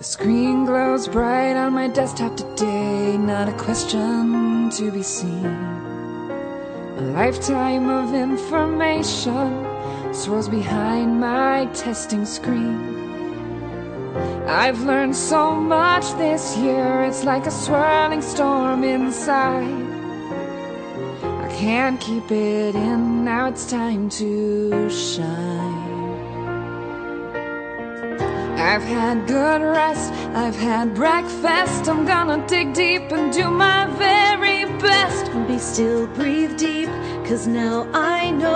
screen glows bright on my desktop today, not a question to be seen. A lifetime of information swirls behind my testing screen. I've learned so much this year, it's like a swirling storm inside. I can't keep it in, now it's time to shine. I've had good rest, I've had breakfast. I'm gonna dig deep and do my very best. Be still, breathe deep, cause now I know.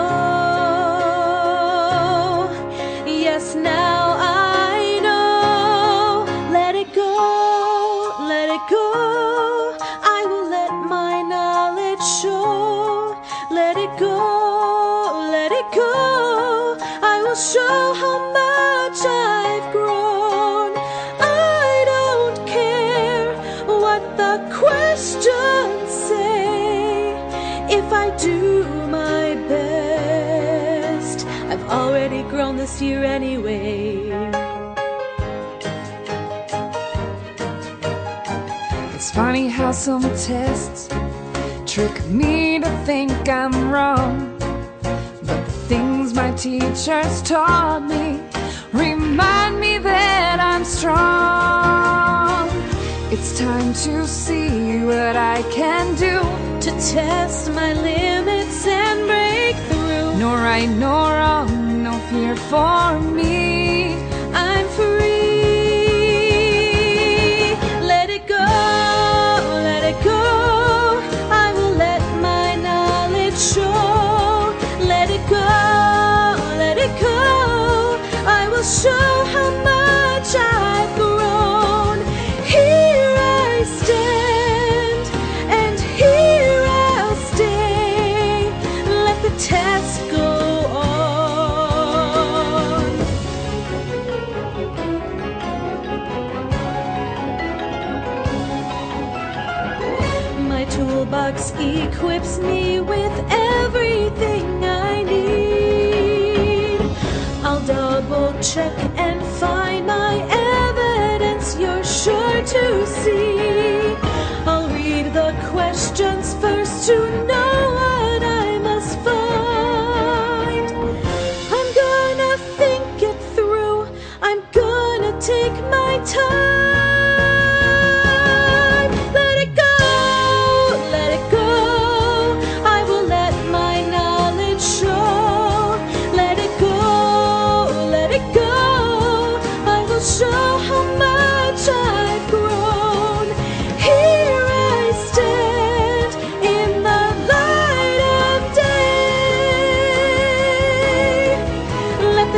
Yes, now I know. Let it go, let it go. I will let my knowledge show. Let it go, let it go. I will show what the questions say if I do my best. I've already grown this year anyway. It's funny how some tests trick me to think I'm wrong. But the things my teachers taught me remind me that I'm strong. It's time to see what I can do. To test my limits and break through. No right, no wrong, no fear for me. I'm free. Let it go, let it go. I will let my knowledge show. Let it go, let it go. I will show Toolbox equips me with everything I need. I'll double check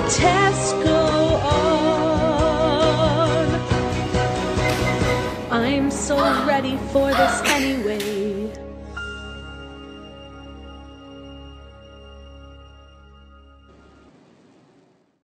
Let the test go on. I'm so ready for this anyway.